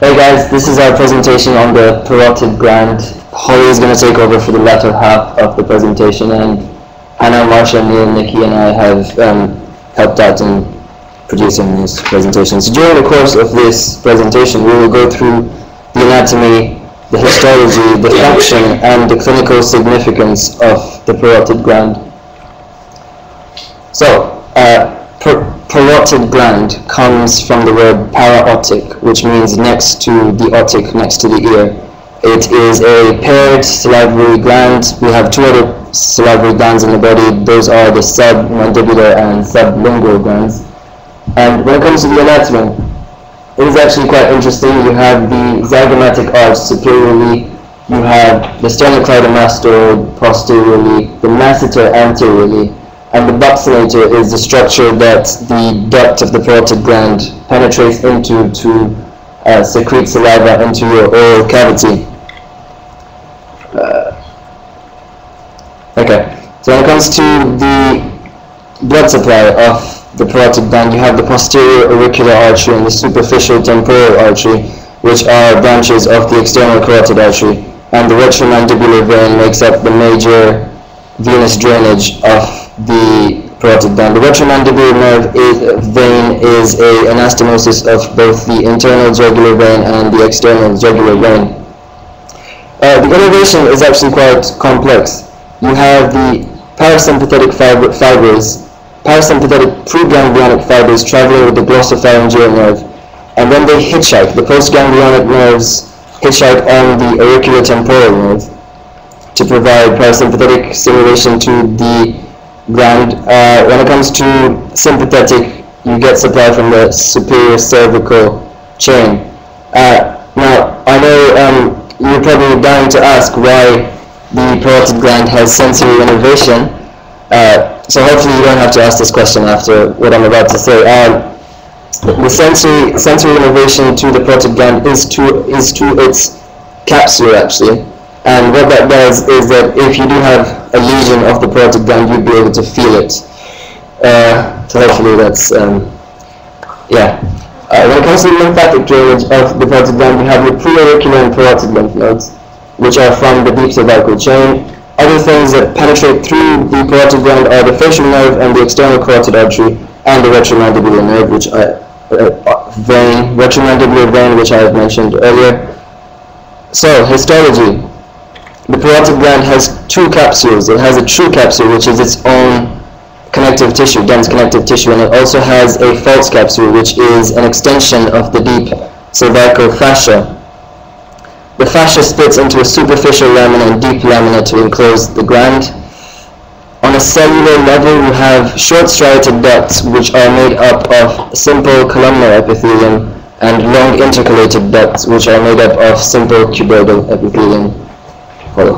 Hey guys, this is our presentation on the parotid gland. Holly is going to take over for the latter half of the presentation and Anna, Marsha, Neil, Nikki and I have um, helped out in producing these presentations. During the course of this presentation we will go through the anatomy, the histology, the function and the clinical significance of the parotid gland. So, uh, parotid gland comes from the word paraotic, which means next to the otic, next to the ear. It is a paired salivary gland. We have two other salivary glands in the body. Those are the submandibular and sublingual glands. And when it comes to the anatomy, it is actually quite interesting. You have the zygomatic arch superiorly, you have the sternocleidomastoid posteriorly, the masseter anteriorly, and the buccinator is the structure that the duct of the parotid gland penetrates into to uh, secrete saliva into your oral cavity. Uh, okay, so when it comes to the blood supply of the parotid gland, you have the posterior auricular artery and the superficial temporal artery, which are branches of the external carotid artery, and the retromandibular vein makes up the major venous drainage of the parotid gland. The retromandibular nerve is, vein is a anastomosis of both the internal jugular vein and the external jugular vein. Uh, the innervation is actually quite complex. You have the parasympathetic fib fibers, parasympathetic preganglionic fibers traveling with the glossopharyngeal nerve, and then they hitchhike. The postganglionic nerves hitchhike on the auriculotemporal nerve to provide parasympathetic stimulation to the gland. Uh, when it comes to sympathetic, you get supply from the superior cervical chain. Uh, now, I know um, you're probably dying to ask why the parotid gland has sensory innervation. Uh, so hopefully you don't have to ask this question after what I'm about to say. Um, the sensory sensory innervation to the parotid gland is to is to its capsule actually. And what that does is that if you do have a lesion of the parotid gland, you'd be able to feel it. Uh, so hopefully that's, um, yeah. Uh, when it comes to the lymphatic drainage of the parotid gland, we have the preauricular and parotid lymph nodes, which are from the deep cervical chain. Other things that penetrate through the parotid gland are the facial nerve and the external carotid artery and the retromandibular nerve, which I, uh, uh, vein, retromandibular vein, which I have mentioned earlier. So, histology. The parotid gland has two capsules. It has a true capsule, which is its own connective tissue, dense connective tissue, and it also has a false capsule, which is an extension of the deep cervical fascia. The fascia splits into a superficial lamina and deep lamina to enclose the gland. On a cellular level, you have short striated ducts, which are made up of simple columnar epithelium, and long intercalated ducts, which are made up of simple cuboidal epithelium. Okay,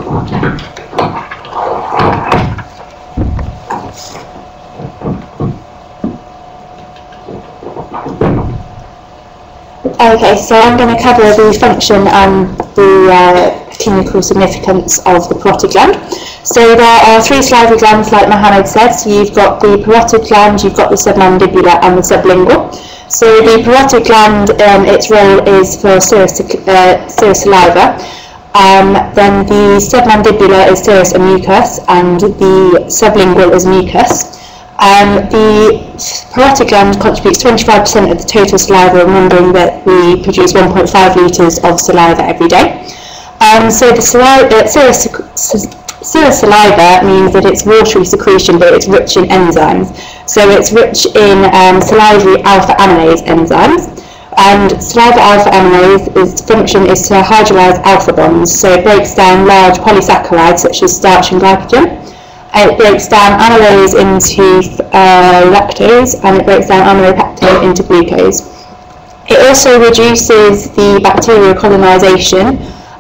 so I'm going to cover the function and the uh, clinical significance of the parotid gland. So there are three salivary glands, like Mohammed said. So you've got the parotid gland, you've got the submandibular, and the sublingual. So the parotid gland, um, its role is for serous, uh, serous saliva. Um, then the submandibular is serous and mucus, and the sublingual is mucus. Um, the parotid gland contributes 25% of the total saliva, remembering that we produce 1.5 litres of saliva every day. Um, so the saliva, uh, serous, serous saliva means that it's watery secretion, but it's rich in enzymes. So it's rich in um, salivary alpha amylase enzymes and saliva alpha amylase function is to hydrolyze alpha bonds, so it breaks down large polysaccharides such as starch and glycogen. It breaks down amylose into uh, lactose and it breaks down amylopectin into glucose. It also reduces the bacterial colonization.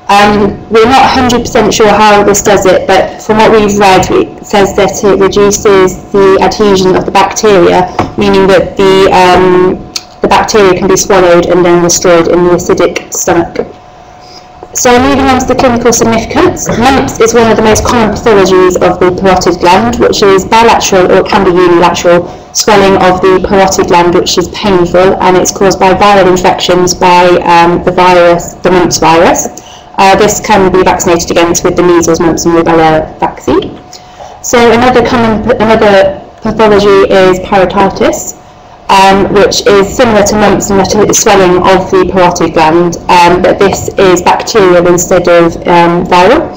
Um, we're not 100% sure how this does it, but from what we've read, it says that it reduces the adhesion of the bacteria, meaning that the um, the bacteria can be swallowed and then destroyed in the acidic stomach. So moving on to the clinical significance, mumps is one of the most common pathologies of the parotid gland, which is bilateral or can be unilateral. swelling of the parotid gland, which is painful, and it's caused by viral infections by um, the virus, the mumps virus. Uh, this can be vaccinated against with the measles, mumps, and rubella vaccine. So another common, another pathology is parotitis, um, which is similar to mumps and that it's swelling of the parotid gland, um, but this is bacterial instead of um, viral.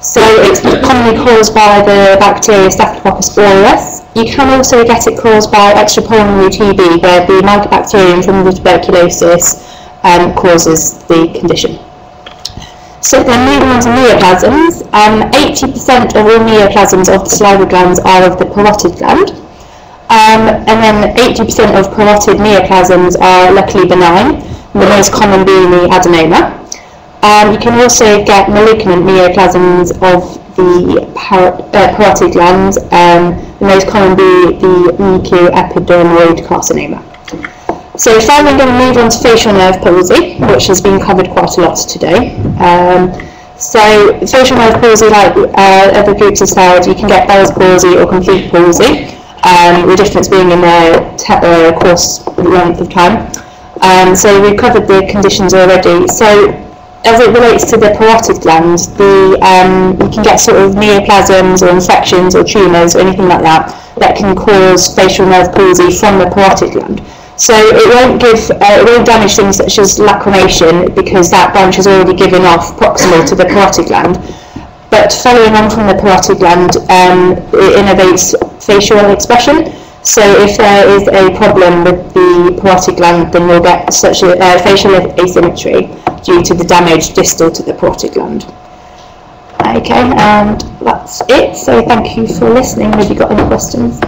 So it's commonly caused by the bacteria Staphylococcus aureus. You can also get it caused by extrapulmonary TB, where the mycobacterium from the tuberculosis um, causes the condition. So then moving on to neoplasms, 80% um, of all neoplasms of the salivary glands are of the parotid gland. Um, and then 80% of parotid neoplasms are luckily benign, the most common being the adenoma. Um, you can also get malignant neoplasms of the par uh, parotid glands, um, the most common being the mucoepidermoid carcinoma. So finally I'm going to move on to facial nerve palsy, which has been covered quite a lot today. Um, so facial nerve palsy, like uh, other groups of cells, you can get Bell's palsy or complete palsy, um, the difference being in their uh, course length of time. Um, so we've covered the conditions already. So as it relates to the parotid gland, the, um, you can get sort of neoplasms or infections or tumours or anything like that that can cause facial nerve palsy from the parotid gland. So it won't give, uh, it won't damage things such as lacrimation because that branch is already given off proximal to the parotid gland. But following on from the parotid gland, um, it innervates facial expression. So if there is a problem with the parotid gland, then you'll get such a uh, facial asymmetry due to the damage distal to the parotid gland. Okay, and that's it. So thank you for listening. Have you got any questions?